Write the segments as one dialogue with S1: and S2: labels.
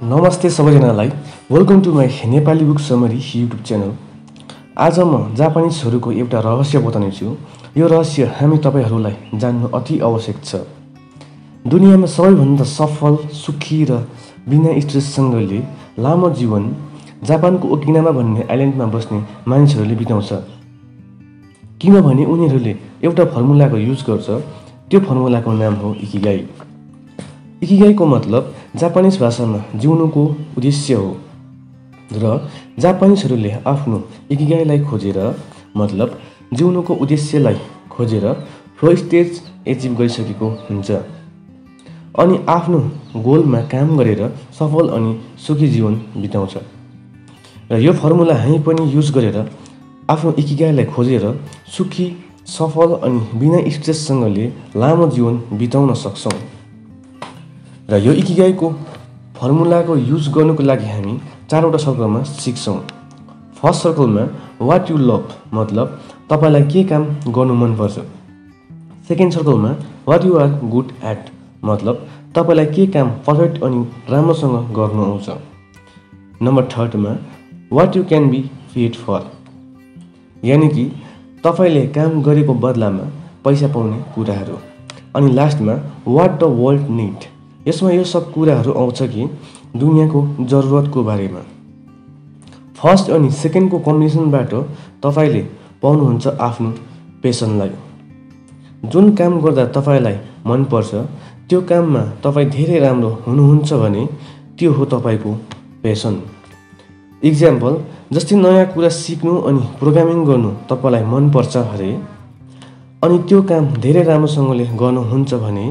S1: नमस्ते सबैजनालाई। Welcome to my Nepali book summary YouTube channel आज म जापानिजहरूको एउटा रहस्य बताउनेछु। यो रहस्य हामी तपाईँहरूलाई जान्नु अति आवश्यक छ। दुनियाँमा सबैभन्दा सफल सुखी र बिना स्ट्रेससँगले लामो जीवन जापानको ओकिनामा भन्ने आइल्यान्डमा बस्ने मानिसहरूले बिताउँछ। किनभने उनीहरूले एउटा फर्मुलाको युज गर्छ। त्यो फर्मुलाको नाम हो इकिगाई। इकिगाईको मतलब जापानिज भाषामा जिउनुको उद्देश्य हो। र जापानिजहरूले आफ्नो इकिगाईलाई खोजेर मतलब जिउनुको उद्देश्यलाई खोजेर फ्लो स्टेज एचिभ गरिसकेको हुन्छ। अनि आफ्नो गोलमा काम गरेर सफल अनि सुखी जीवन बिताउँछ। र यो फर्मुला हामी पनि युज गरेर आफ्नो इकिगाईलाई खोजेर सुखी सफल अनि बिना स्ट्रेससँगले लामो जीवन बिताउन सक्छौँ। र यो इकिगाईको फर्मुलाको युज गर्नुको लागि हामी चारवटा सर्कलमा सिक्छौँ। फर्स्ट सर्कलमा वाट यु लभ मतलब तपाईँलाई के काम गर्नु मनपर्छ। Second सर्कलमा what you are good at मतलब तपाईँलाई के काम पर्फेक्ट अनि राम्रोसँग गर्नु आउँछ। Number थर्डमा what you can be paid for यानि कि तपाईँले काम गरेको बदलामा पैसा पाउने कुराहरू। अनि लास्टमा वाट द वर्ल्ड निड यसमा यो सब कुराहरू आउँछ कि दुनियाँको जरुरतको बारेमा। फर्स्ट अनि सेकेन्डको कम्बिनेसनबाट तपाईँले पाउनुहुन्छ आफ्नो पेसनलाई। जुन काम गर्दा तपाईँलाई मनपर्छ त्यो काममा तपाईँ धेरै राम्रो हुनुहुन्छ भने त्यो हो तपाईँको पेसन। इक्जाम्पल जस्तै नयाँ कुरा सिक्नु अनि प्रोग्रामिङ गर्नु तपाईँलाई मनपर्छ अरे अनि त्यो काम धेरै राम्रोसँगले गर्नुहुन्छ भने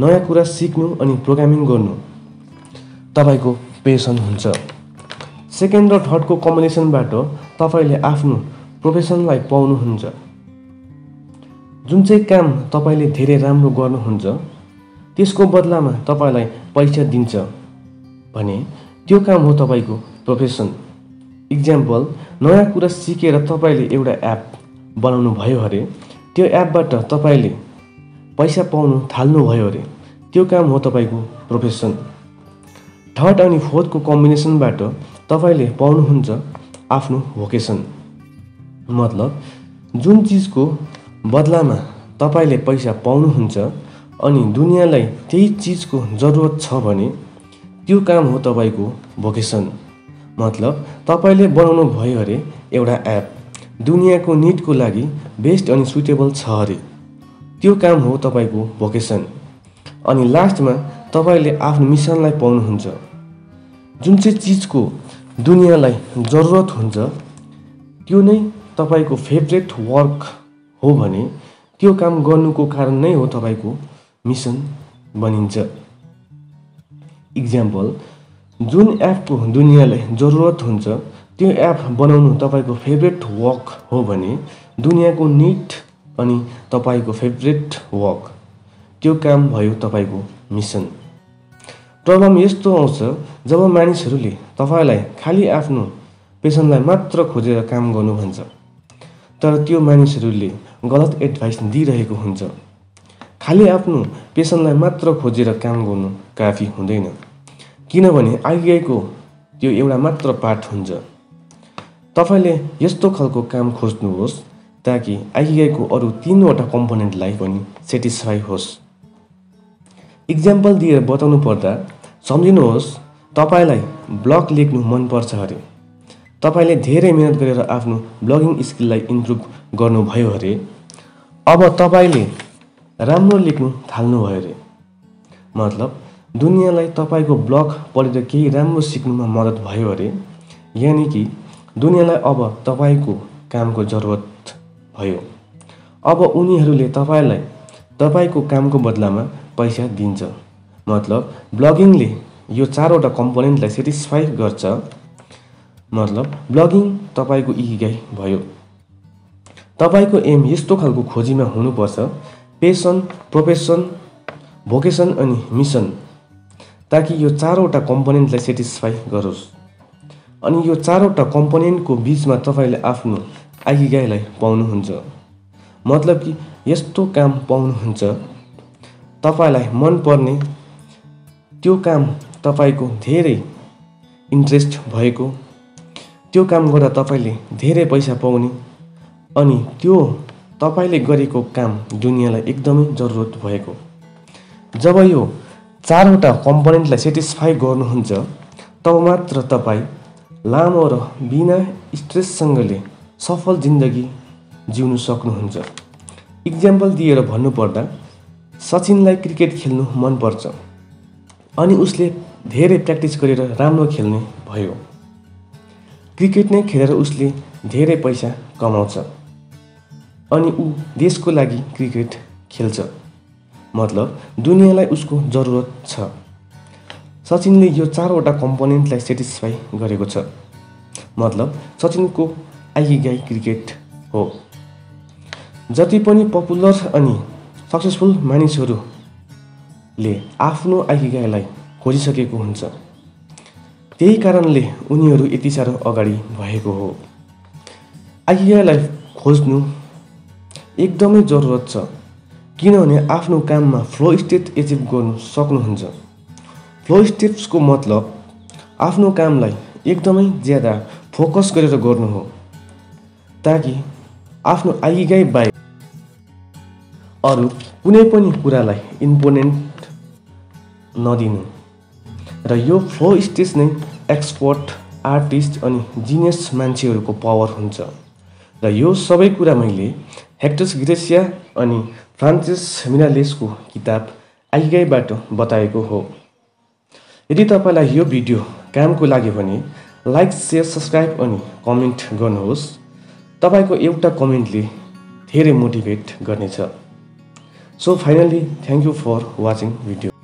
S1: नयाँ कुरा सिक्नु अनि प्रोग्रामिङ गर्नु। तपाईँको पेसन हुन्छ। सेकेन्ड र थर्डको कम्बिनेसनबाट तपाईँले आफ्नो प्रोफेसनलाई पाउनुहुन्छ। जुन चाहिँ काम तपाईँले धेरै राम्रो गर्नुहुन्छ त्यसको बदलामा तपाईँलाई पैसा दिन्छ भने त्यो काम हो तपाईँको प्रोफेसन। इक्जाम्पल नयाँ कुरा सिकेर तपाईँले एउटा एप बनाउनु भयो अरे त्यो एपबाट तपाईँले पैसा पाउनु थाल्नुभयो अरे। त्यो काम हो तपाईँको प्रोफेसन। थर्ड अनि फोर्थको कम्बिनेसनबाट तपाईँले पाउनुहुन्छ आफ्नो भोकेसन। मतलब जुन चिजको बदलामा तपाईँले पैसा पाउनुहुन्छ अनि दुनियाँलाई त्यही चिजको जरुरत छ भने त्यो काम हो तपाईँको भोकेसन। मतलब तपाईँले बनाउनु भयो अरे एउटा एप। दुनियाँको निडको लागि बेस्ट अनि सुइटेबल छ अरे। त्यो काम हो तपाईँको भोकेसन। अनि लास्टमा तपाईँले आफ्नो मिसनलाई पाउनुहुन्छ। जुन चाहिँ चिजको दुनियाँलाई जरुरत हुन्छ त्यो नै तपाईँको फेभरेट वर्क हो भने त्यो काम गर्नुको कारण नै हो तपाईँको मिसन बनिन्छ। इक्जाम्पल जुन एपको दुनियाँलाई जरुरत हुन्छ त्यो एप बनाउनु तपाईँको फेभरेट वर्क हो भने दुनियाँको निड अनि तपाईँको फेभरेट वर्क त्यो काम भयो तपाईँको मिसन। प्रब्लम यस्तो आउँछ जब मानिसहरूले तपाईँलाई खालि आफ्नो पेसनलाई मात्र खोजेर काम गर्नु भन्छ तर त्यो मानिसहरूले गलत एडभाइस दिइरहेको हुन्छ। खालि आफ्नो पेसनलाई मात्र खोजेर काम गर्नु काफी हुँदैन किनभने आइआईको त्यो एउटा मात्र पाठ हुन्छ। तपाईँले यस्तो खालको काम खोज्नुहोस् ताकि आइआईको अरू तिनवटा कम्पोनेन्टलाई पनि सेटिस्फाई होस्। इक्जाम्पल दिएर बताउनु पर्दा सम्झिनुहोस् तपाईँलाई ब्लग लेख्नु मनपर्छ अरे। तपाईँले धेरै मिहिनेत गरेर आफ्नो ब्लगिङ स्किललाई इम्प्रुभ गर्नुभयो अरे। अब तपाईँले राम्रो लेख्नु थाल्नुभयो अरे। मतलब दुनियाँलाई तपाईँको ब्लग पढेर केही राम्रो सिक्नुमा मद्दत भयो अरे। यानि कि दुनियाँलाई अब तपाईँको कामको जरुरत भयो। अब उनीहरूले तपाईँलाई तपाईँको कामको बदलामा पैसा दिन्छ। मतलब ब्लगिङले यो चारवटा कम्पोनेन्टलाई सेटिस्फाई गर्छ। मतलब ब्लगिङ तपाईँको इकिगाई भयो। तपाईँको एम यस्तो खालको खोजीमा हुनुपर्छ। पेसन प्रोफेसन भोकेसन अनि मिसन। ताकि यो चारवटा कम्पोनेन्टलाई सेटिस्फाई गरोस्। अनि यो चारवटा कम्पोनेन्टको बिचमा तपाईँले आफ्नो आइकिगाईलाई पाउनुहुन्छ। मतलब कि यस्तो काम पाउनुहुन्छ तपाईँलाई मनपर्ने त्यो काम तपाईँको धेरै इन्ट्रेस्ट भएको त्यो काम गर्दा तपाईँले धेरै पैसा पाउने अनि त्यो तपाईँले गरेको काम दुनियाँलाई एकदमै जरुरत भएको। जब यो चारवटा कम्पोनेन्टलाई सेटिस्फाई गर्नुहुन्छ तब मात्र तपाईँ लामो र बिना स्ट्रेससँगले सफल जिन्दगी जिउनु सक्नुहुन्छ। इक्जाम्पल दिएर भन्नुपर्दा सचिनलाई क्रिकेट खेल्नु मनपर्छ अनि उसले धेरै प्र्याक्टिस गरेर राम्रो खेल्ने भयो। क्रिकेट नै खेलेर उसले धेरै पैसा कमाउँछ अनि ऊ देशको लागि क्रिकेट खेल्छ। मतलब दुनियाँलाई उसको जरुरत छ। सचिनले यो चारवटा कम्पोनेन्टलाई सेटिस्फाई गरेको छ। मतलब सचिनको आइगाई क्रिकेट हो। जति पनि पपुलर अनि सक्सेसफुल मानिसहरूले आफ्नो आइकिगाईलाई खोजिसकेको हुन्छ त्यही कारणले उनीहरू यति साह्रो अगाडि भएको हो। आइकिगाईलाई खोज्नु एकदमै जरुरत छ किनभने आफ्नो काममा फ्लो स्टेट एचिभ गर्नु सक्नुहुन्छ। फ्लो स्टेप्सको मतलब आफ्नो कामलाई एकदमै ज्यादा फोकस गरेर गर्नु हो। ताकि आफ्नो आइगाई बाहेक अरू कुनै पनि कुरालाई इम्पोर्टेन्ट नदिनु। र यो फ्लो स्टेज नै एक्सपर्ट आर्टिस्ट अनि जिनियस मान्छेहरूको पावर हुन्छ। र यो सबै कुरा मैले हेक्टस ग्रेसिया अनि फ्रान्सिस मिनालेसको किताब आइगाईबाट बताएको हो। यदि तपाईँलाई यो भिडियो कामको लाग्यो भने लाइक सेयर सब्सक्राइब अनि कमेन्ट गर्नुहोस्। तपाईँको एउटा कमेन्टले धेरै मोटिभेट गर्नेछ So finally, thank you for watching video.